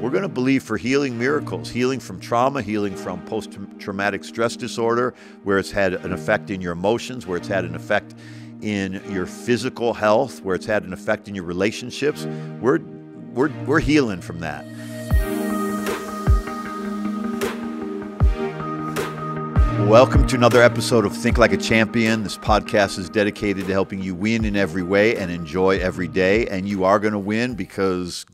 We're going to believe for healing miracles, healing from trauma, healing from post traumatic stress disorder, where it's had an effect in your emotions, where it's had an effect in your physical health, where it's had an effect in your relationships. We're, we're, we're healing from that. Welcome to another episode of Think Like a Champion. This podcast is dedicated to helping you win in every way and enjoy every day. And you are going to win because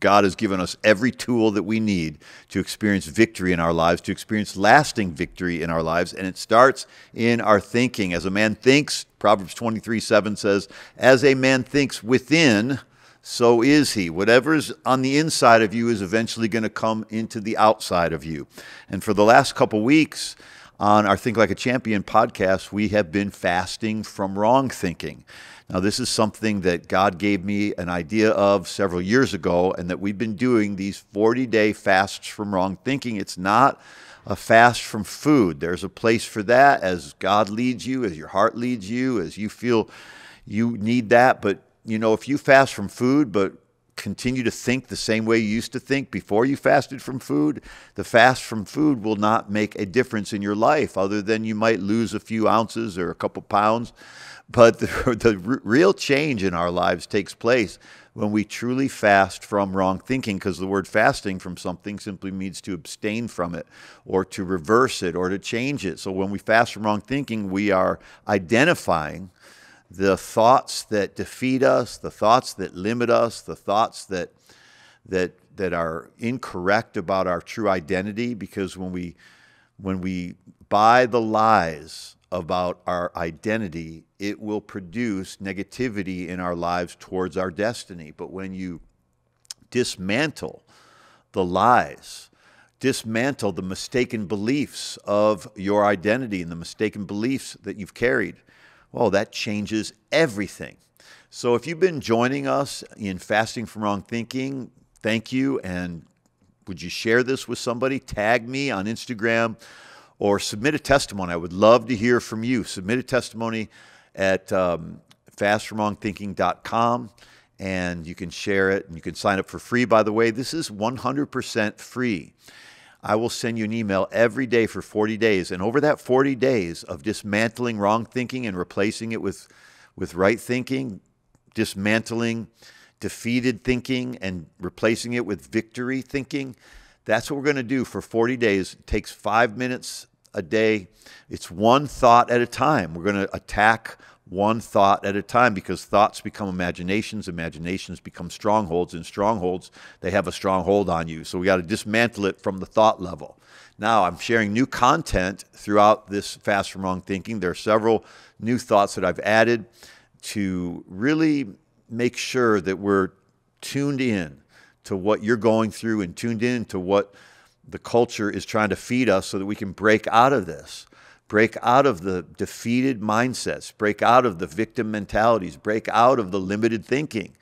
God has given us every tool that we need to experience victory in our lives, to experience lasting victory in our lives. And it starts in our thinking. As a man thinks, Proverbs 23 7 says, As a man thinks within, so is he. Whatever's on the inside of you is eventually going to come into the outside of you. And for the last couple weeks, on our Think Like a Champion podcast, we have been fasting from wrong thinking. Now, this is something that God gave me an idea of several years ago, and that we've been doing these 40 day fasts from wrong thinking. It's not a fast from food. There's a place for that as God leads you, as your heart leads you, as you feel you need that. But, you know, if you fast from food, but continue to think the same way you used to think before you fasted from food, the fast from food will not make a difference in your life other than you might lose a few ounces or a couple pounds. But the, the real change in our lives takes place when we truly fast from wrong thinking, because the word fasting from something simply means to abstain from it or to reverse it or to change it. So when we fast from wrong thinking, we are identifying the thoughts that defeat us, the thoughts that limit us, the thoughts that that that are incorrect about our true identity because when we when we buy the lies about our identity, it will produce negativity in our lives towards our destiny. But when you dismantle the lies, dismantle the mistaken beliefs of your identity and the mistaken beliefs that you've carried, well, that changes everything. So if you've been joining us in Fasting from Wrong Thinking, thank you. And would you share this with somebody? Tag me on Instagram or submit a testimony. I would love to hear from you. Submit a testimony at um, fastfromwrongthinking.com and you can share it and you can sign up for free. By the way, this is 100% free. I will send you an email every day for 40 days. And over that 40 days of dismantling wrong thinking and replacing it with, with right thinking, dismantling defeated thinking and replacing it with victory thinking, that's what we're going to do for 40 days. It takes five minutes a day. It's one thought at a time. We're going to attack one thought at a time because thoughts become imaginations, imaginations become strongholds, and strongholds, they have a stronghold on you. So we got to dismantle it from the thought level. Now, I'm sharing new content throughout this Fast from Wrong Thinking. There are several new thoughts that I've added to really make sure that we're tuned in to what you're going through and tuned in to what the culture is trying to feed us so that we can break out of this break out of the defeated mindsets, break out of the victim mentalities, break out of the limited thinking,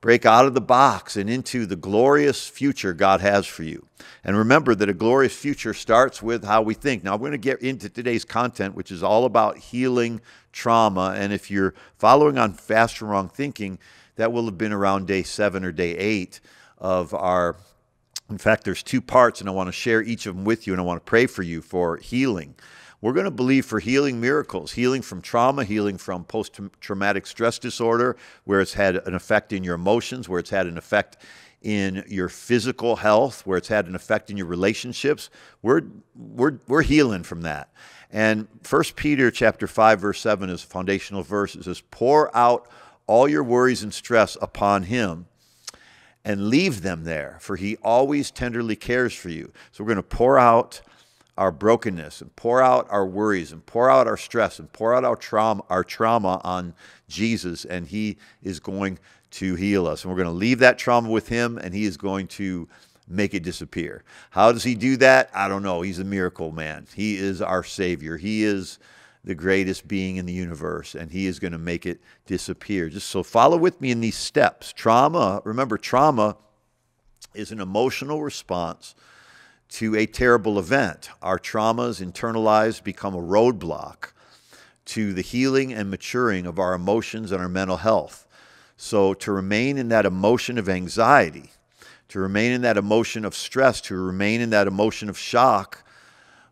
break out of the box and into the glorious future God has for you. And remember that a glorious future starts with how we think. Now, we're going to get into today's content, which is all about healing trauma. And if you're following on Fast from Wrong Thinking, that will have been around day seven or day eight of our. In fact, there's two parts, and I want to share each of them with you, and I want to pray for you for healing. We're going to believe for healing miracles, healing from trauma, healing from post traumatic stress disorder, where it's had an effect in your emotions, where it's had an effect in your physical health, where it's had an effect in your relationships. We're, we're, we're healing from that. And 1 Peter chapter 5, verse 7 is a foundational verse. It says, Pour out all your worries and stress upon him and leave them there, for he always tenderly cares for you. So we're going to pour out our brokenness and pour out our worries and pour out our stress and pour out our trauma, our trauma on Jesus, and He is going to heal us. And we're going to leave that trauma with Him, and He is going to make it disappear. How does He do that? I don't know. He's a miracle man. He is our Savior. He is the greatest being in the universe, and He is going to make it disappear. Just so follow with me in these steps. Trauma, remember, trauma is an emotional response to a terrible event. Our traumas internalized become a roadblock to the healing and maturing of our emotions and our mental health. So, to remain in that emotion of anxiety, to remain in that emotion of stress, to remain in that emotion of shock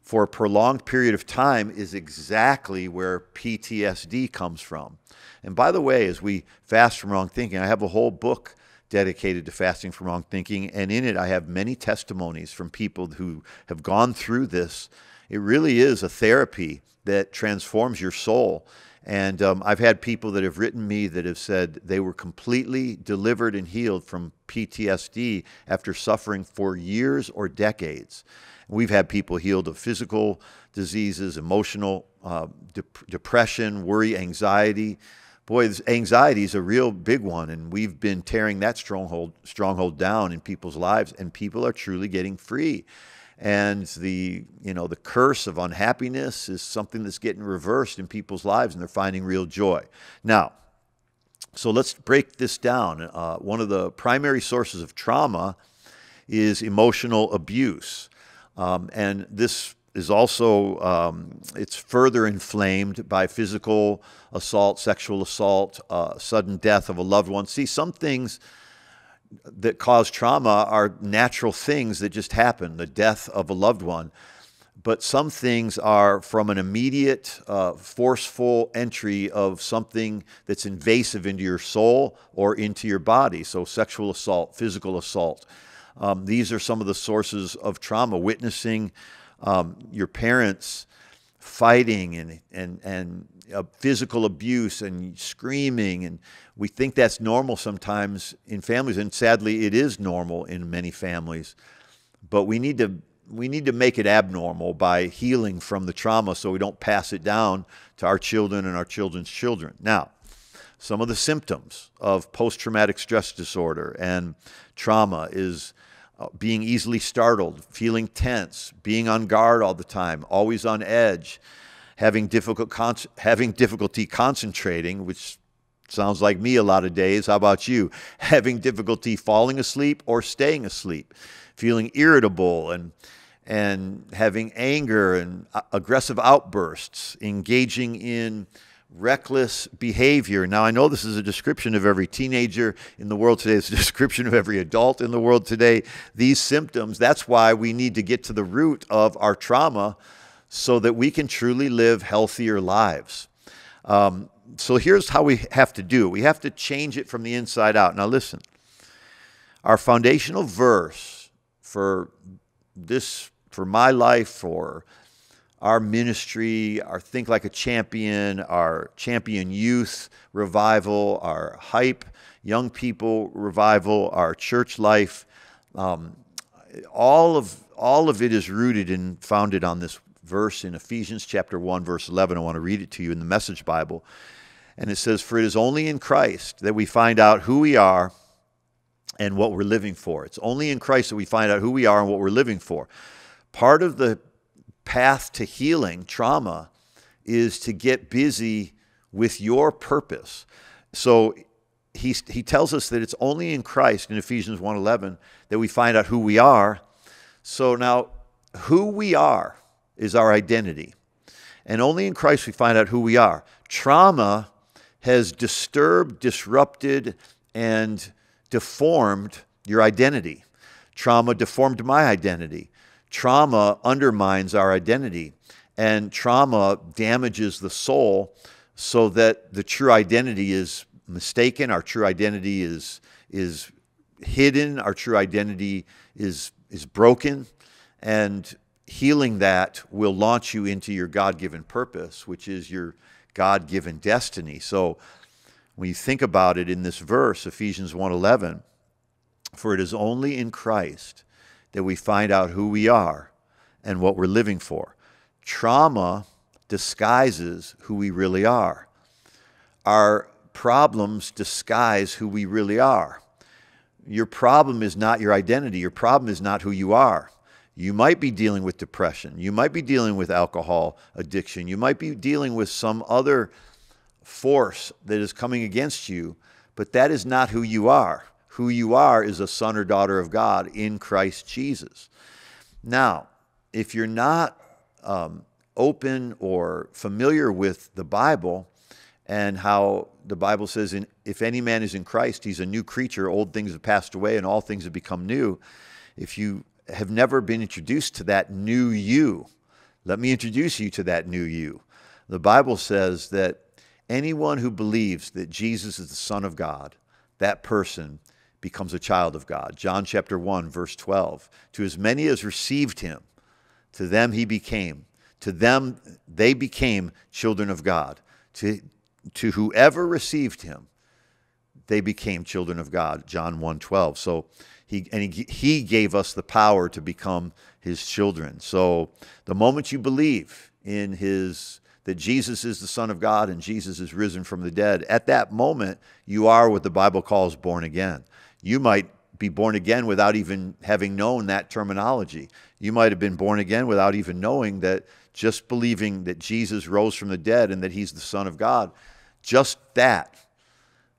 for a prolonged period of time is exactly where PTSD comes from. And by the way, as we fast from wrong thinking, I have a whole book dedicated to fasting from wrong thinking. And in it, I have many testimonies from people who have gone through this. It really is a therapy that transforms your soul. And um, I've had people that have written me that have said they were completely delivered and healed from PTSD after suffering for years or decades. We've had people healed of physical diseases, emotional uh, depression, worry, anxiety. Boy, anxiety is a real big one, and we've been tearing that stronghold stronghold down in people's lives, and people are truly getting free. And the you know the curse of unhappiness is something that's getting reversed in people's lives and they're finding real joy. Now so let's break this down. Uh, one of the primary sources of trauma is emotional abuse. Um, and this is also um, it's further inflamed by physical assault sexual assault uh, sudden death of a loved one see some things that cause trauma are natural things that just happen, the death of a loved one. But some things are from an immediate, uh, forceful entry of something that's invasive into your soul or into your body. So, sexual assault, physical assault. Um, these are some of the sources of trauma. Witnessing um, your parents fighting and, and, and uh, physical abuse and screaming. And we think that's normal sometimes in families. And sadly, it is normal in many families. But we need to we need to make it abnormal by healing from the trauma so we don't pass it down to our children and our children's children. Now, some of the symptoms of post traumatic stress disorder and trauma is being easily startled, feeling tense, being on guard all the time, always on edge, having, difficult con- having difficulty concentrating, which sounds like me a lot of days. How about you? Having difficulty falling asleep or staying asleep, feeling irritable and and having anger and uh, aggressive outbursts, engaging in reckless behavior. Now, I know this is a description of every teenager in the world today, it's a description of every adult in the world today. These symptoms, that's why we need to get to the root of our trauma so that we can truly live healthier lives. Um, so here's how we have to do we have to change it from the inside out. Now, listen, our foundational verse for this, for my life, for our ministry, our Think Like a Champion, our Champion Youth Revival, our Hype Young People Revival, our church life. Um, all of all of it is rooted and founded on this verse in Ephesians chapter 1 verse 11. I want to read it to you in the Message Bible. And it says, "For it is only in Christ that we find out who we are and what we're living for. It's only in Christ that we find out who we are and what we're living for." Part of the path to healing trauma is to get busy with your purpose. So he, he tells us that it's only in Christ in Ephesians 1:11 that we find out who we are. So now who we are is our identity. And only in Christ we find out who we are. Trauma has disturbed, disrupted, and deformed your identity. Trauma deformed my identity. Trauma undermines our identity, and trauma damages the soul so that the true identity is mistaken, our true identity is, is hidden, our true identity is, is broken, and healing that will launch you into your God given purpose, which is your God given destiny. So when you think about it in this verse, Ephesians 1:11, for it is only in Christ that we find out who we are and what we're living for. Trauma disguises who we really are. Our problems disguise who we really are. Your problem is not your identity, your problem is not who you are. You might be dealing with depression. You might be dealing with alcohol addiction. You might be dealing with some other force that is coming against you, but that is not who you are. Who you are is a son or daughter of God in Christ Jesus. Now, if you're not um, open or familiar with the Bible, and how the Bible says, in, if any man is in Christ, he's a new creature. Old things have passed away and all things have become new. If you have never been introduced to that new you, let me introduce you to that new you. The Bible says that anyone who believes that Jesus is the Son of God, that person becomes a child of God. John chapter 1, verse 12. To as many as received him, to them he became. To them they became children of God. To, to whoever received him, they became children of God. John 1 12. So he, and he, he gave us the power to become his children. So the moment you believe in his that Jesus is the Son of God and Jesus is risen from the dead, at that moment, you are what the Bible calls born again. You might be born again without even having known that terminology. You might have been born again without even knowing that just believing that Jesus rose from the dead and that he's the Son of God, just that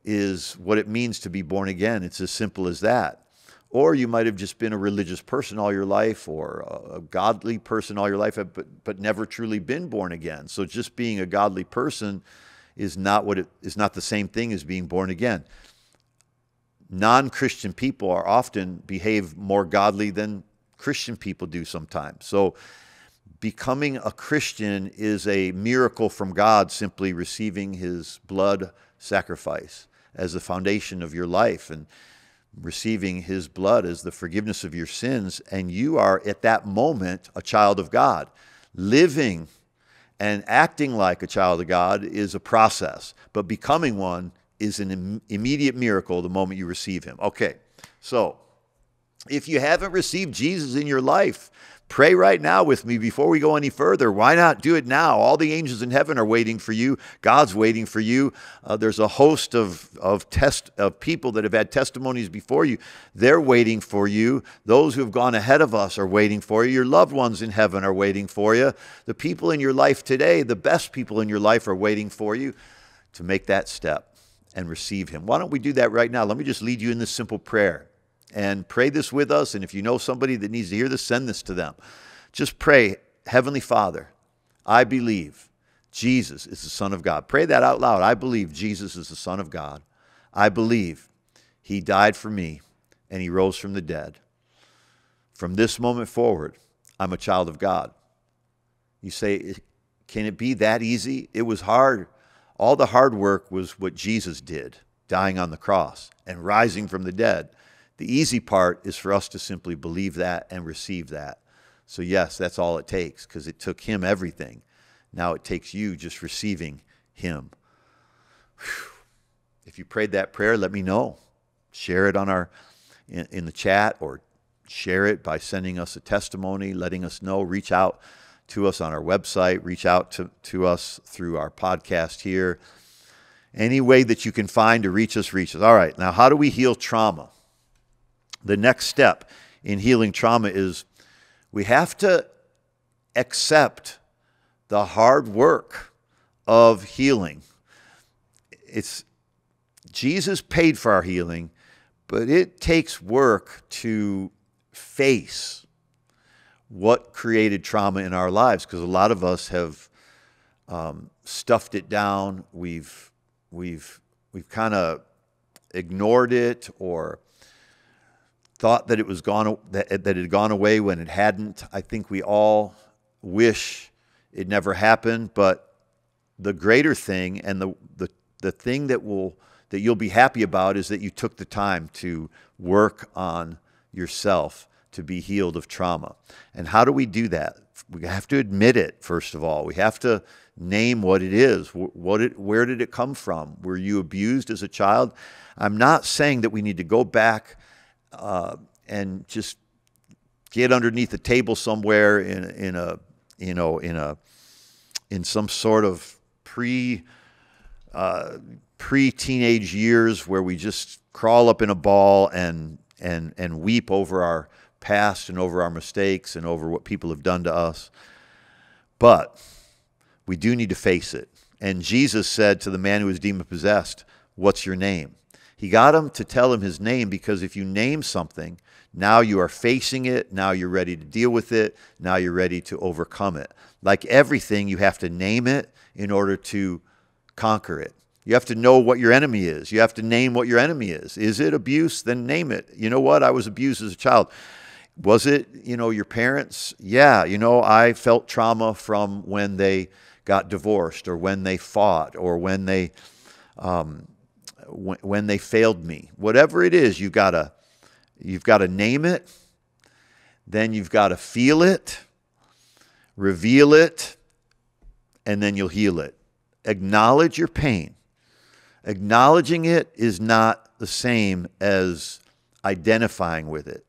is what it means to be born again. It's as simple as that. Or you might have just been a religious person all your life or a godly person all your life, but, but never truly been born again. So just being a godly person is not what it is not the same thing as being born again. Non-Christian people are often behave more godly than Christian people do sometimes. So becoming a Christian is a miracle from God, simply receiving his blood sacrifice as the foundation of your life. And receiving his blood as the forgiveness of your sins, and you are at that moment a child of God. Living and acting like a child of God is a process, but becoming one is an Im- immediate miracle the moment you receive him. Okay, so if you haven't received Jesus in your life, Pray right now with me before we go any further. Why not do it now? All the angels in heaven are waiting for you. God's waiting for you. Uh, there's a host of, of, test, of people that have had testimonies before you. They're waiting for you. Those who have gone ahead of us are waiting for you. Your loved ones in heaven are waiting for you. The people in your life today, the best people in your life, are waiting for you to make that step and receive Him. Why don't we do that right now? Let me just lead you in this simple prayer and pray this with us. And if you know somebody that needs to hear this, send this to them. Just pray, Heavenly Father, I believe Jesus is the Son of God. Pray that out loud. I believe Jesus is the Son of God. I believe He died for me and He rose from the dead. From this moment forward, I'm a child of God. You say, can it be that easy? It was hard. All the hard work was what Jesus did, dying on the cross and rising from the dead. The easy part is for us to simply believe that and receive that. So, yes, that's all it takes because it took him everything. Now it takes you just receiving him. Whew. If you prayed that prayer, let me know. Share it on our in, in the chat or share it by sending us a testimony, letting us know. Reach out to us on our website, reach out to, to us through our podcast here. Any way that you can find to reach us, reach us. All right, now how do we heal trauma? the next step in healing trauma is we have to accept the hard work of healing. It's Jesus paid for our healing, but it takes work to face what created trauma in our lives because a lot of us have um, stuffed it down. We've we've we've kind of ignored it or thought that it was gone that, that it had gone away when it hadn't. I think we all wish it never happened, but the greater thing and the, the, the thing that will that you'll be happy about is that you took the time to work on yourself to be healed of trauma. And how do we do that? We have to admit it first of all. We have to name what it is. What it, where did it come from? Were you abused as a child? I'm not saying that we need to go back uh, and just get underneath a table somewhere in in a you know in a in some sort of pre uh, pre teenage years where we just crawl up in a ball and and and weep over our past and over our mistakes and over what people have done to us. But we do need to face it. And Jesus said to the man who was demon possessed, What's your name? He got him to tell him his name because if you name something, now you are facing it. Now you're ready to deal with it. Now you're ready to overcome it. Like everything, you have to name it in order to conquer it. You have to know what your enemy is. You have to name what your enemy is. Is it abuse? Then name it. You know what? I was abused as a child. Was it, you know, your parents? Yeah, you know, I felt trauma from when they got divorced or when they fought or when they um, when, when they failed me. Whatever it is, you gotta you've got to name it, then you've got to feel it, reveal it, and then you'll heal it. Acknowledge your pain. Acknowledging it is not the same as identifying with it.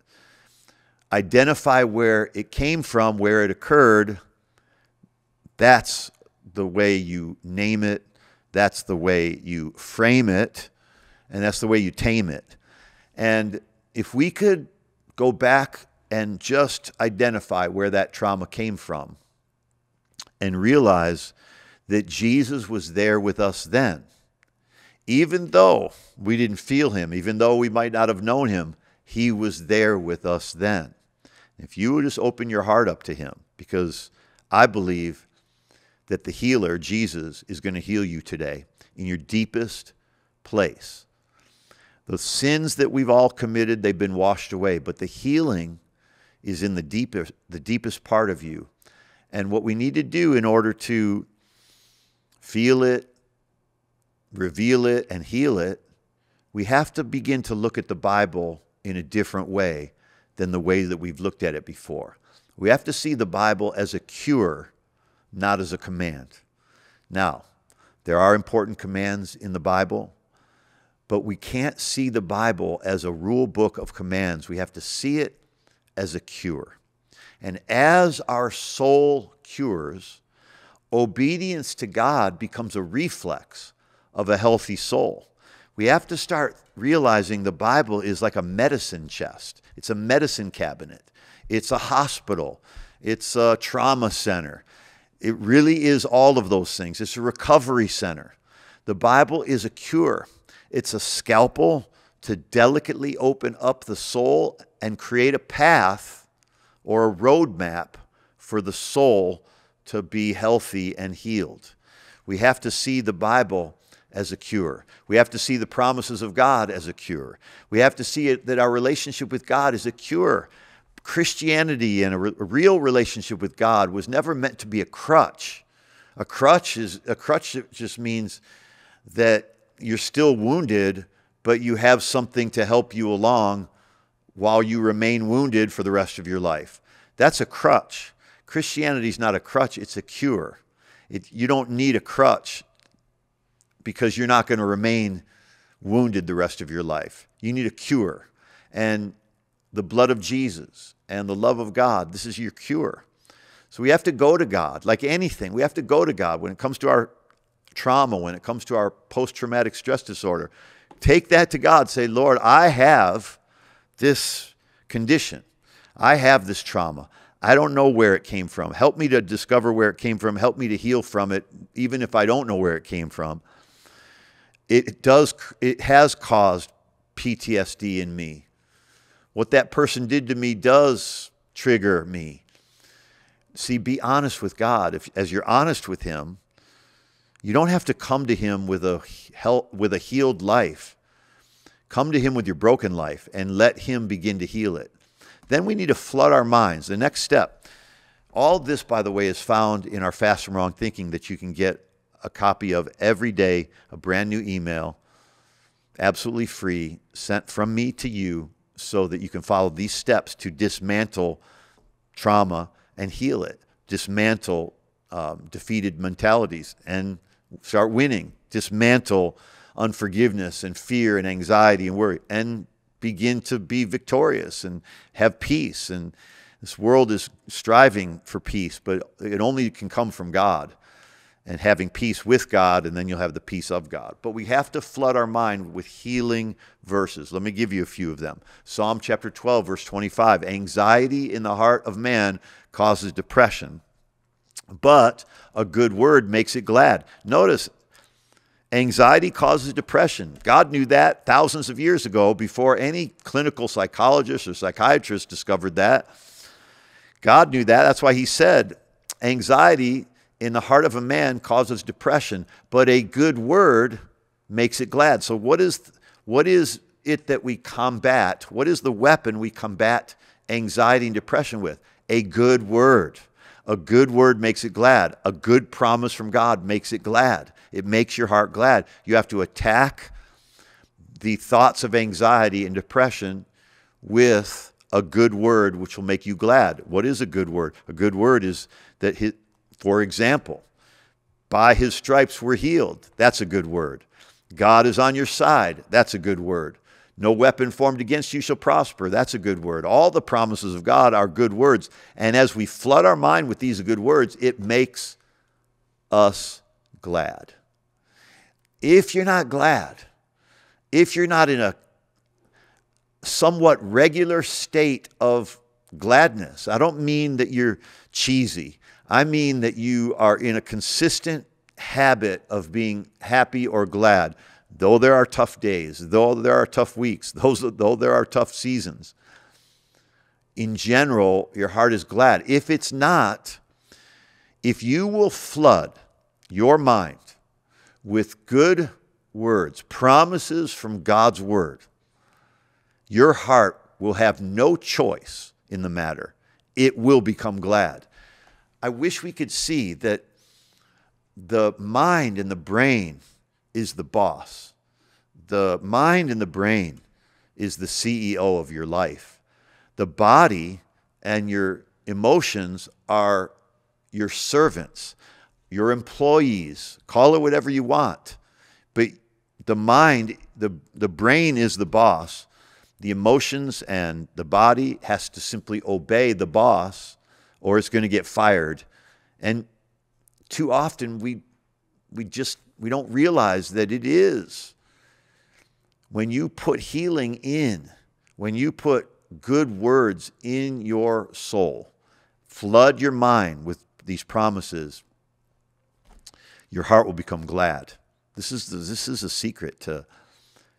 Identify where it came from, where it occurred. That's the way you name it, that's the way you frame it, and that's the way you tame it. And if we could go back and just identify where that trauma came from and realize that Jesus was there with us then, even though we didn't feel him, even though we might not have known him, he was there with us then. If you would just open your heart up to him, because I believe that the healer, Jesus, is going to heal you today in your deepest place. The sins that we've all committed, they've been washed away, but the healing is in the deepest, the deepest part of you. And what we need to do in order to feel it, reveal it, and heal it, we have to begin to look at the Bible in a different way than the way that we've looked at it before. We have to see the Bible as a cure not as a command. Now, there are important commands in the Bible, but we can't see the Bible as a rule book of commands. We have to see it as a cure. And as our soul cures, obedience to God becomes a reflex of a healthy soul. We have to start realizing the Bible is like a medicine chest, it's a medicine cabinet, it's a hospital, it's a trauma center, it really is all of those things. It's a recovery center. The Bible is a cure, it's a scalpel to delicately open up the soul and create a path or a roadmap for the soul to be healthy and healed. We have to see the Bible as a cure. We have to see the promises of God as a cure. We have to see it, that our relationship with God is a cure Christianity and a, re- a real relationship with God was never meant to be a crutch. A crutch is a crutch just means that you're still wounded, but you have something to help you along while you remain wounded for the rest of your life. That's a crutch. Christianity is not a crutch, it's a cure. It, you don't need a crutch because you're not going to remain wounded the rest of your life. You need a cure. And the blood of Jesus and the love of God. This is your cure. So we have to go to God, like anything. We have to go to God when it comes to our trauma, when it comes to our post traumatic stress disorder. Take that to God. Say, Lord, I have this condition. I have this trauma. I don't know where it came from. Help me to discover where it came from. Help me to heal from it, even if I don't know where it came from. It does, it has caused PTSD in me what that person did to me does trigger me. See, be honest with God. If, as you're honest with Him, you don't have to come to Him with a, help, with a healed life. Come to Him with your broken life and let Him begin to heal it. Then we need to flood our minds. The next step. All this, by the way, is found in our Fast from Wrong Thinking that you can get a copy of every day, a brand new email, absolutely free, sent from me to you so that you can follow these steps to dismantle trauma and heal it, dismantle um, defeated mentalities and start winning, dismantle unforgiveness and fear and anxiety and worry, and begin to be victorious and have peace. And this world is striving for peace, but it only can come from God and having peace with God, and then you'll have the peace of God. But we have to flood our mind with healing verses. Let me give you a few of them. Psalm chapter 12, verse 25 Anxiety in the heart of man causes depression, but a good word makes it glad. Notice, anxiety causes depression. God knew that thousands of years ago before any clinical psychologist or psychiatrist discovered that. God knew that. That's why he said, anxiety in the heart of a man causes depression, but a good word makes it glad. So, what is, what is it that we combat? What is the weapon we combat anxiety and depression with? A good word. A good word makes it glad. A good promise from God makes it glad. It makes your heart glad. You have to attack the thoughts of anxiety and depression with a good word which will make you glad. What is a good word? A good word is that, for example, by his stripes we're healed. That's a good word. God is on your side. That's a good word. No weapon formed against you shall prosper. That's a good word. All the promises of God are good words. And as we flood our mind with these good words, it makes us glad. If you're not glad, if you're not in a somewhat regular state of gladness, I don't mean that you're cheesy. I mean that you are in a consistent habit of being happy or glad though there are tough days, though there are tough weeks, those, though there are tough seasons, in general, your heart is glad. If it's not, if you will flood your mind with good words, promises from God's word, your heart will have no choice in the matter. It will become glad. I wish we could see that the mind and the brain is the boss. The mind and the brain is the CEO of your life. The body and your emotions are your servants, your employees. Call it whatever you want. But the mind, the, the brain is the boss. The emotions and the body has to simply obey the boss or it's going to get fired. And too often we, we just we don't realize that it is. When you put healing in, when you put good words in your soul, flood your mind with these promises, your heart will become glad. This is, the, this is a secret to,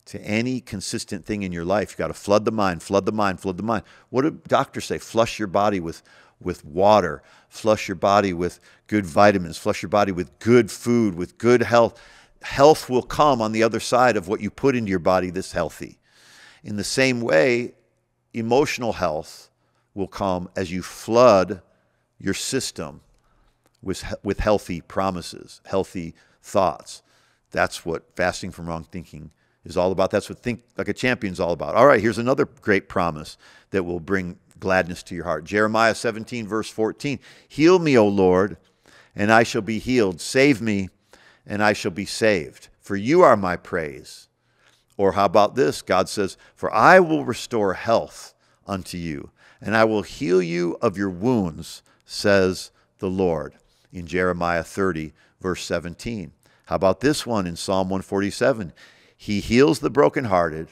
to any consistent thing in your life. You've got to flood the mind, flood the mind, flood the mind. What do doctors say? Flush your body with, with water, flush your body with good vitamins, flush your body with good food, with good health. Health will come on the other side of what you put into your body that's healthy. In the same way, emotional health will come as you flood your system with, with healthy promises, healthy thoughts. That's what fasting from wrong thinking is all about. That's what Think Like a Champion is all about. All right, here's another great promise that will bring gladness to your heart. Jeremiah 17, verse 14 Heal me, O Lord, and I shall be healed. Save me, and I shall be saved. For you are my praise. Or how about this? God says, For I will restore health unto you, and I will heal you of your wounds, says the Lord. In Jeremiah 30, verse 17. How about this one in Psalm 147? He heals the brokenhearted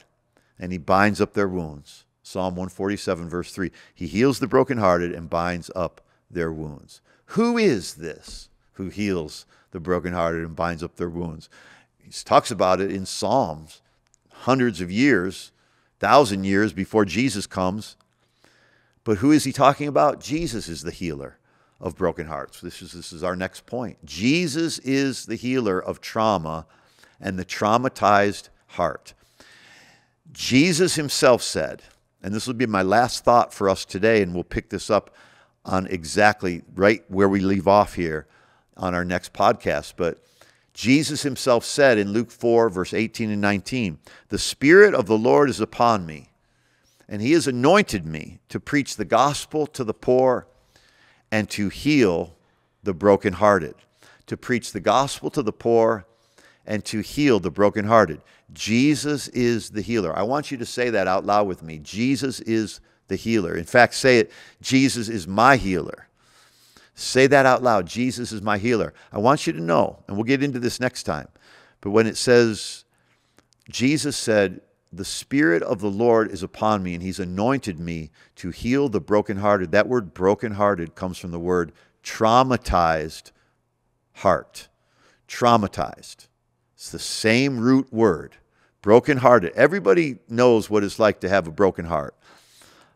and he binds up their wounds. Psalm 147, verse 3. He heals the brokenhearted and binds up their wounds. Who is this who heals the brokenhearted and binds up their wounds? He talks about it in Psalms, hundreds of years, thousand years before Jesus comes. But who is he talking about? Jesus is the healer of broken hearts. This is, this is our next point. Jesus is the healer of trauma and the traumatized heart. Jesus himself said, and this will be my last thought for us today, and we'll pick this up on exactly right where we leave off here on our next podcast. But Jesus himself said in Luke 4, verse 18 and 19, The Spirit of the Lord is upon me, and he has anointed me to preach the gospel to the poor and to heal the brokenhearted, to preach the gospel to the poor and to heal the brokenhearted. Jesus is the healer. I want you to say that out loud with me. Jesus is the healer. In fact, say it Jesus is my healer. Say that out loud. Jesus is my healer. I want you to know, and we'll get into this next time, but when it says, Jesus said, The Spirit of the Lord is upon me, and He's anointed me to heal the brokenhearted. That word brokenhearted comes from the word traumatized heart. Traumatized. It's the same root word, brokenhearted. Everybody knows what it's like to have a broken heart.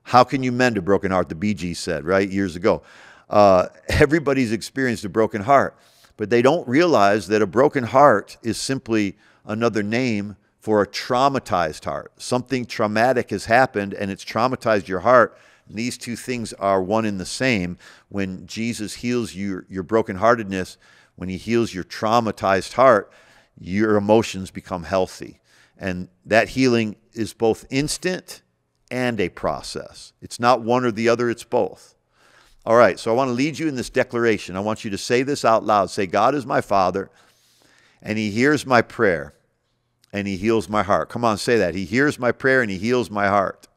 How can you mend a broken heart? The Bee Gees said, right, years ago. Uh, everybody's experienced a broken heart, but they don't realize that a broken heart is simply another name for a traumatized heart. Something traumatic has happened and it's traumatized your heart. And these two things are one and the same. When Jesus heals your, your brokenheartedness, when he heals your traumatized heart, your emotions become healthy. And that healing is both instant and a process. It's not one or the other, it's both. All right, so I want to lead you in this declaration. I want you to say this out loud. Say, God is my Father, and He hears my prayer and he heals my heart. Come on, say that. He hears my prayer and he heals my heart.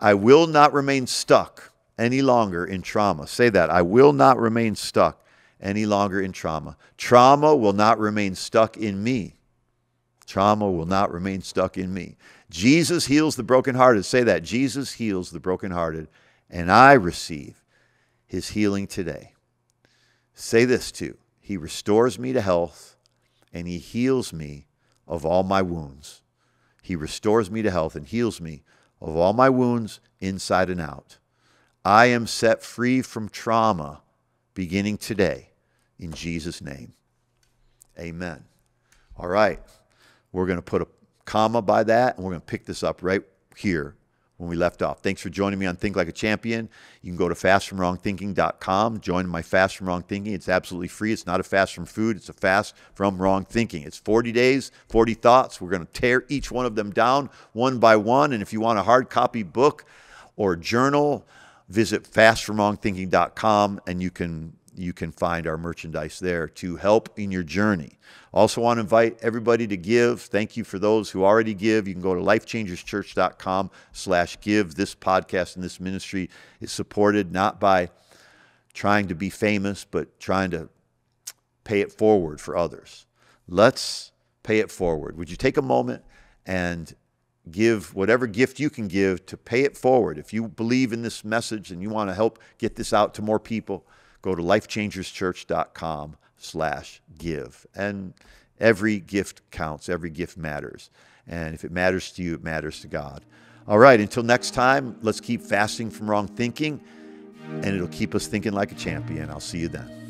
I will not remain stuck any longer in trauma. Say that. I will not remain stuck any longer in trauma. Trauma will not remain stuck in me. Trauma will not remain stuck in me. Jesus heals the brokenhearted. Say that. Jesus heals the brokenhearted, and I receive his healing today. Say this too. He restores me to health, and he heals me of all my wounds. He restores me to health and heals me of all my wounds inside and out. I am set free from trauma beginning today in Jesus' name. Amen. All right. We're going to put a comma by that and we're going to pick this up right here when we left off. Thanks for joining me on Think Like a Champion. You can go to fastfromwrongthinking.com, join my Fast from Wrong Thinking. It's absolutely free. It's not a fast from food, it's a fast from wrong thinking. It's 40 days, 40 thoughts. We're going to tear each one of them down one by one. And if you want a hard copy book or journal, visit fastfromwrongthinking.com and you can you can find our merchandise there to help in your journey. Also, want to invite everybody to give. Thank you for those who already give. You can go to lifechangerschurch.com slash give. This podcast and this ministry is supported not by trying to be famous, but trying to pay it forward for others. Let's pay it forward. Would you take a moment and give whatever gift you can give to pay it forward? If you believe in this message and you want to help get this out to more people, go to lifechangerschurch.com slash give. And every gift counts. Every gift matters. And if it matters to you, it matters to God. All right, until next time, let's keep fasting from wrong thinking, and it'll keep us thinking like a champion. I'll see you then.